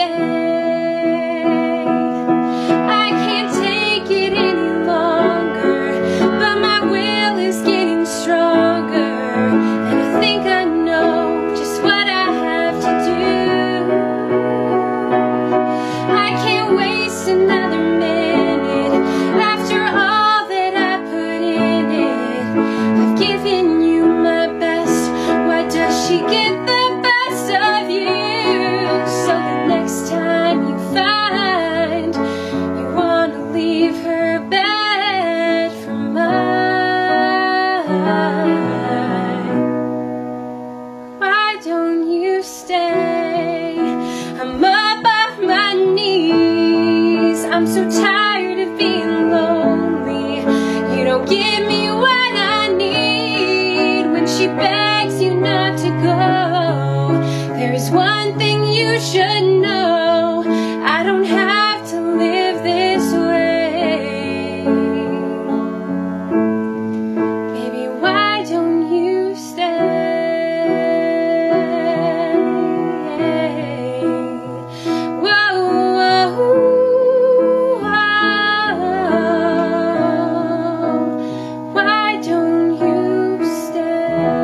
stay. Stay? I'm up off my knees. I'm so tired of being lonely. You don't give me what I need when she begs you not to go. There is one thing you should know.